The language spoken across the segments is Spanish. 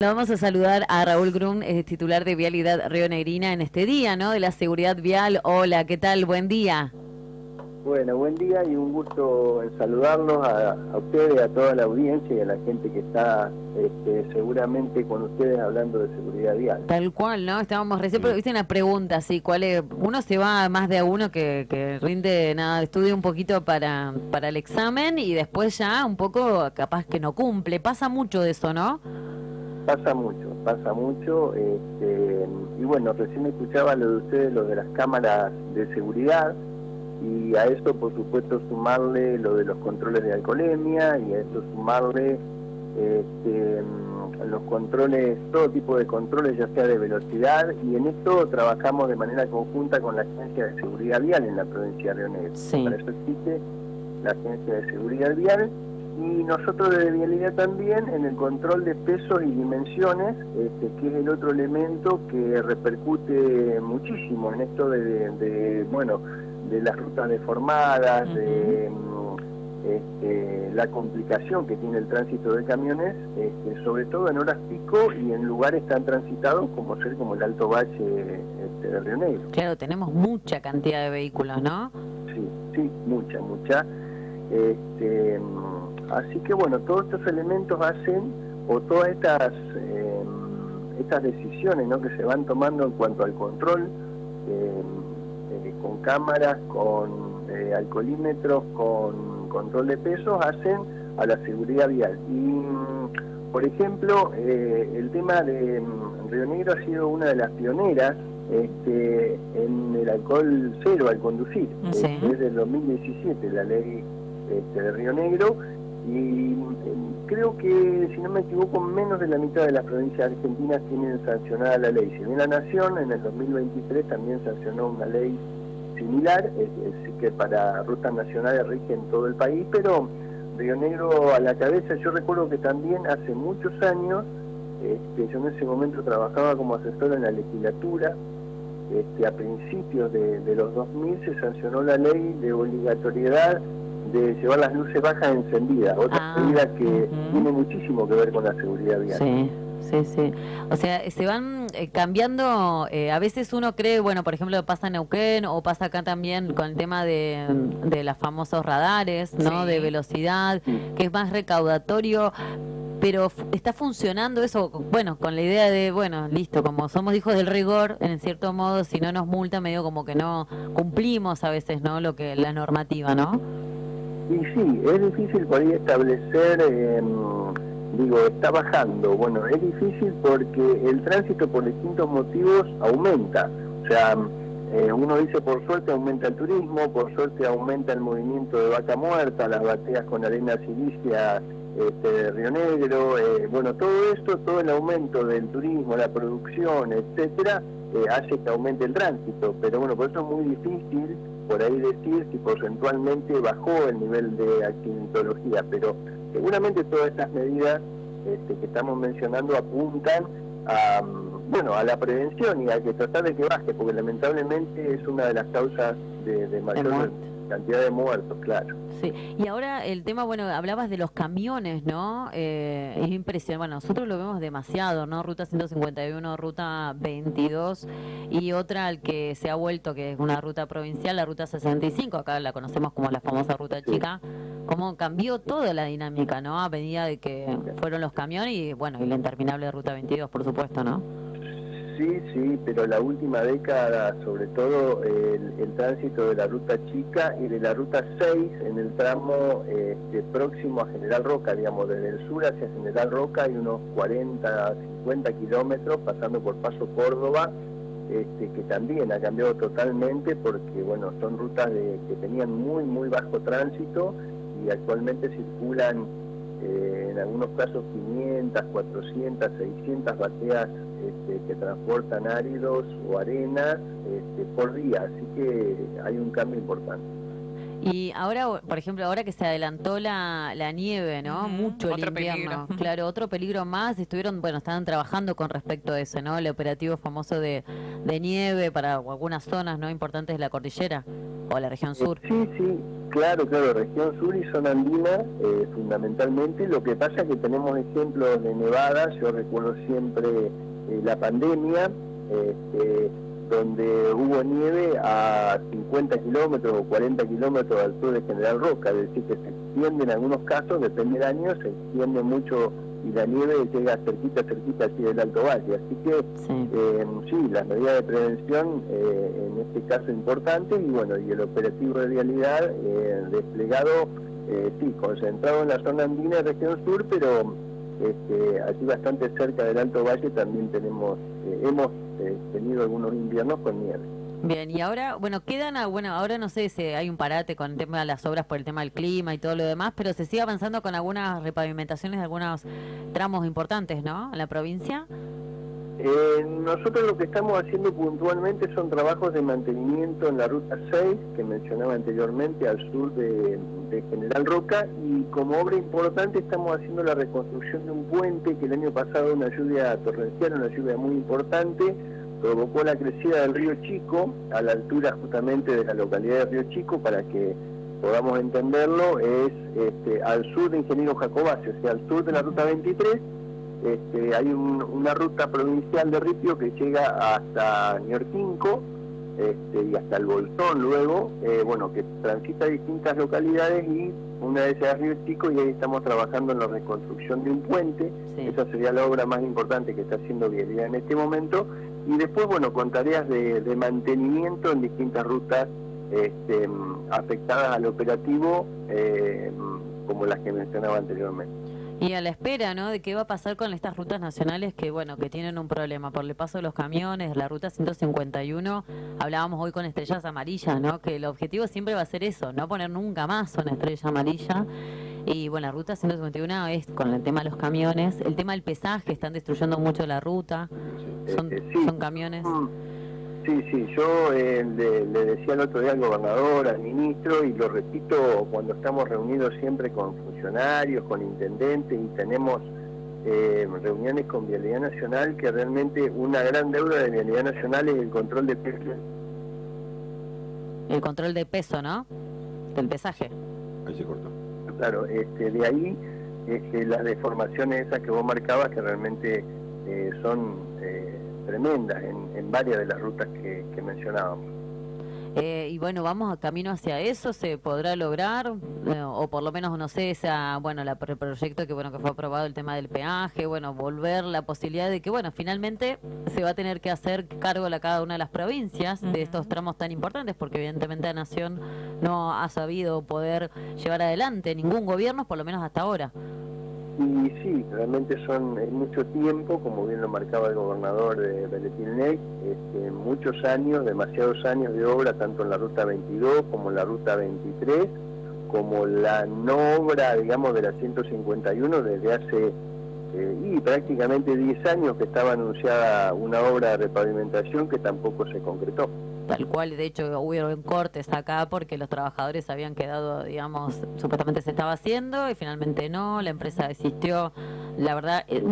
Vamos a saludar a Raúl Grun, eh, titular de Vialidad Río Negrina en este día, ¿no? De la seguridad vial. Hola, ¿qué tal? Buen día. Bueno, buen día y un gusto en saludarlos a, ustedes, a toda la audiencia y a la gente que está este, seguramente con ustedes hablando de seguridad vial. Tal cual, ¿no? Estábamos recién, pero viste una pregunta, sí, ¿cuál es? Uno se va más de a uno que, que rinde, nada, estudia un poquito para, para el examen y después ya un poco capaz que no cumple. Pasa mucho de eso, ¿no? Pasa mucho, pasa mucho. Este, y bueno, recién escuchaba lo de ustedes, lo de las cámaras de seguridad, y a eso, por supuesto, sumarle lo de los controles de alcoholemia, y a eso sumarle este, los controles, todo tipo de controles, ya sea de velocidad, y en esto trabajamos de manera conjunta con la Agencia de Seguridad Vial en la provincia de Río Negro. Para eso existe la Agencia de Seguridad Vial y nosotros de vialidad también en el control de pesos y dimensiones, este, que es el otro elemento que repercute muchísimo en esto de, bueno, de las rutas deformadas, de este, la complicación que tiene el tránsito de camiones, este, sobre todo en horas pico y en lugares tan transitados como ser como el Alto Valle este, de Río Negro. Claro, tenemos mucha cantidad de vehículos, ¿no? Sí, sí, mucha, mucha. Este, Así que bueno, todos estos elementos hacen, o todas estas, eh, estas decisiones ¿no? que se van tomando en cuanto al control, eh, eh, con cámaras, con alcoholímetros, con control de pesos, hacen a la seguridad vial. Y, por ejemplo, el tema de mm, Río Negro ha sido una de las pioneras este, en el alcohol cero al conducir, desde el 2017, la ley este, de Río Negro, y em, creo que, si no me equivoco, menos de la mitad de las provincias argentinas tienen sancionada la ley. Si bien la Nación en el 2023 también sancionó una ley similar, es, que para rutas nacionales rige en todo el país, pero Río Negro a la cabeza, yo recuerdo que también hace muchos años, este, yo en ese momento trabajaba como asesor en la legislatura, este, a principios de, de los 2000 se sancionó la ley de obligatoriedad de llevar las luces bajas encendidas, otra ah, medida que tiene muchísimo que ver con la seguridad vial. Sí. Sí, sí. O sea, se van eh, cambiando, eh, a veces uno cree, bueno, por ejemplo, pasa en Neuquén o pasa acá también con el tema de, de los famosos radares, ¿no? De velocidad, que es más recaudatorio, pero está funcionando eso, bueno, con la idea de, bueno, listo, como somos hijos del rigor, en cierto modo, si no nos multa, medio como que no cumplimos a veces, ¿no? Lo que la normativa, ¿no? Y sí, es difícil por ahí establecer, em, digo, está bajando. Bueno, es difícil porque el tránsito por distintos motivos aumenta. O sea, eh, uno dice por suerte aumenta el turismo, por suerte aumenta el movimiento de vaca muerta, las bateas con arena silicia este, de Río Negro, eh, bueno, todo esto, todo el aumento del turismo, la producción, etcétera, eh, hace que aumente el tránsito. Pero bueno, por eso es muy difícil por ahí decir si porcentualmente bajó el nivel de accidentología, pero seguramente todas estas medidas este, que estamos mencionando apuntan a, bueno, a la prevención y a que tratar de que baje, porque lamentablemente es una de las causas de, mayor cantidad de muertos, claro. Sí, y ahora el tema, bueno, hablabas de los camiones, ¿no? Eh, es impresionante, bueno, nosotros lo vemos demasiado, ¿no? Ruta 151, ruta 22 y otra al que se ha vuelto, que es una ruta provincial, la ruta 65, acá la conocemos como la famosa ruta chica, cómo cambió toda la dinámica, ¿no? A medida de que fueron los camiones y, bueno, y la interminable ruta 22, por supuesto, ¿no? Sí, sí, pero la última década, sobre todo el, tránsito de la ruta chica y de la ruta 6 en el tramo este, próximo a General Roca, digamos, desde el sur hacia General Roca hay unos 40, 50 kilómetros pasando por Paso Córdoba, este, que también ha cambiado totalmente porque, bueno, son rutas que tenían muy, muy bajo tránsito y actualmente circulan eh, en algunos casos 500, 400, 600 bateas este, que transportan áridos o arenas este, por día, así que hay un cambio importante. Y ahora, por ejemplo, ahora que se adelantó la, la nieve, ¿no? Mucho el invierno. Claro, otro peligro más. Estuvieron, bueno, estaban trabajando con respecto a eso, ¿no? El operativo famoso de, de nieve para algunas zonas, ¿no? Importantes de la cordillera o la región sur. Sí, sí, claro, claro, región sur y zona andina, eh, fundamentalmente. Lo que pasa es que tenemos ejemplos de nevadas. Yo recuerdo siempre eh, la pandemia. Este, donde hubo nieve a 50 kilómetros o 40 kilómetros al sur de General Roca, es decir, que se extiende en algunos casos, depende del año, se extiende mucho y la nieve llega cerquita, cerquita así del Alto Valle. Así que sí, eh, sí las medidas de prevención eh, en este caso importante y bueno, y el operativo de vialidad eh, desplegado, sí, concentrado en la zona andina de región sur, pero este, allí bastante cerca del Alto Valle también tenemos, hemos este, tenido algunos inviernos con nieve. Bien, y ahora, bueno, quedan, bueno, ahora no sé si hay un parate con el tema de las obras por el tema del clima y todo lo demás, pero se sigue avanzando con algunas repavimentaciones de algunos tramos importantes, ¿no? En la provincia. Eh, nosotros lo que estamos haciendo puntualmente son trabajos de mantenimiento en la ruta 6, que mencionaba anteriormente, al sur de, General Roca, y como obra importante estamos haciendo la reconstrucción de un puente que el año pasado una lluvia torrencial, una lluvia muy importante, provocó la crecida del río Chico a la altura justamente de la localidad de Río Chico para que podamos entenderlo, es este, al sur de Ingeniero Jacobaccio, o sea, al sur de la ruta 23, este, hay una ruta provincial de Ripio que llega hasta Ñorquinco este, y hasta el Bolsón luego, eh, bueno, que transita distintas localidades y una de esas es Río Chico y ahí estamos trabajando en la reconstrucción de un puente, esa sería la obra más importante que está haciendo Vialidad en este momento, y después, bueno, con tareas de, mantenimiento en distintas rutas este, afectadas al operativo, eh, como las que mencionaba anteriormente. Y a la espera, ¿no? De qué va a pasar con estas rutas nacionales que, bueno, que tienen un problema por el paso de los camiones, la ruta 151. Hablábamos hoy con estrellas amarillas, ¿no? Que el objetivo siempre va a ser eso, no poner nunca más una estrella amarilla. Y bueno, la ruta 151 es con el tema de los camiones, el tema del pesaje, están destruyendo mucho la ruta, son, eh, son camiones. Sí, sí, yo eh, le, decía el otro día al gobernador, al ministro, y lo repito cuando estamos reunidos siempre con funcionarios, con intendentes, y tenemos eh, reuniones con Vialidad Nacional, que realmente una gran deuda de Vialidad Nacional es el control de peso. El control de peso, ¿no? Del pesaje. Ahí se cortó. Claro, este, de ahí este, las deformaciones esas que vos marcabas, que realmente eh, son tremenda en, en varias de las rutas que, mencionábamos. Eh, y bueno, vamos a camino hacia eso, ¿se podrá lograr? Eh, o por lo menos, no sé, esa, bueno, el proyecto que, bueno, que fue aprobado el tema del peaje, bueno, volver la posibilidad de que, bueno, finalmente se va a tener que hacer cargo a cada una de las provincias de estos tramos tan importantes, porque evidentemente la Nación no ha sabido poder llevar adelante ningún gobierno, por lo menos hasta ahora. Y sí, realmente son en mucho tiempo, como bien lo marcaba el gobernador de Beletinec, este, muchos años, demasiados años de obra, tanto en la ruta 22 como en la ruta 23, como la no obra, digamos, de la 151 desde hace eh, y prácticamente 10 años que estaba anunciada una obra de repavimentación que tampoco se concretó. Tal cual, de hecho hubo cortes acá porque los trabajadores habían quedado, digamos, supuestamente se estaba haciendo y finalmente no, la empresa desistió. La verdad, eh,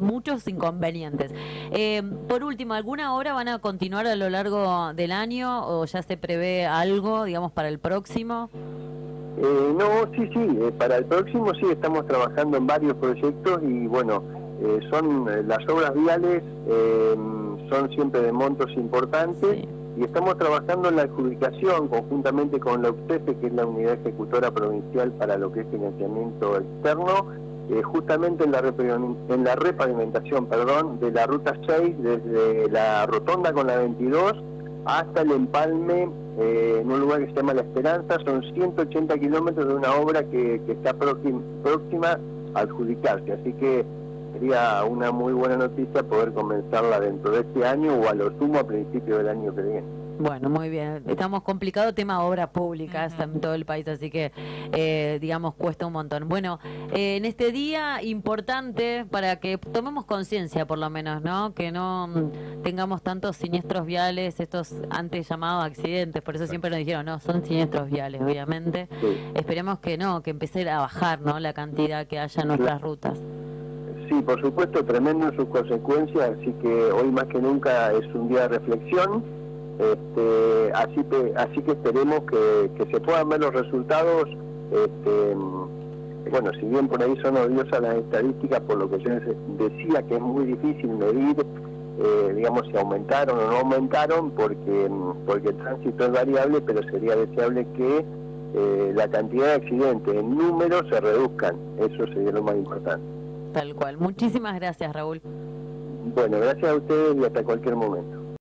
muchos inconvenientes. Eh, por último, ¿alguna obra van a continuar a lo largo del año o ya se prevé algo, digamos, para el próximo? Eh, no, sí, sí, eh, para el próximo sí estamos trabajando en varios proyectos y bueno, eh, son las obras viales son siempre de montos importantes y estamos trabajando en la adjudicación conjuntamente con la UPTEFE, que es la unidad ejecutora provincial para lo que es financiamiento externo, justamente en la, en la repavimentación perdón, de la ruta 6 desde la rotonda con la 22 hasta el empalme eh, en un lugar que se llama La Esperanza. Son 180 kilómetros de una obra que, está próxima, a adjudicarse. Así que sería una muy buena noticia poder comenzarla dentro de este año o a lo sumo a principios del año que viene. Bueno, muy bien. Estamos complicado tema obras públicas en todo el país, así que, eh, digamos, cuesta un montón. Bueno, eh, en este día importante para que tomemos conciencia, por lo menos, ¿no? Que no mm, tengamos tantos siniestros viales, estos antes llamados accidentes, por eso siempre nos dijeron, no, son siniestros viales, obviamente. Esperemos que no, que empiece a bajar, ¿no? La cantidad que haya en nuestras rutas. Sí, por supuesto, tremendo en sus consecuencias, así que hoy más que nunca es un día de reflexión. Este, así, así que esperemos que, se puedan ver los resultados. Este, bueno, si bien por ahí son odiosas las estadísticas, por lo que yo decía que es muy difícil medir, eh, digamos, si aumentaron o no aumentaron, porque, porque el tránsito es variable, pero sería deseable que eh, la cantidad de accidentes en números se reduzcan. Eso sería lo más importante. Tal cual. Muchísimas gracias, Raúl. Bueno, gracias a ustedes y hasta cualquier momento.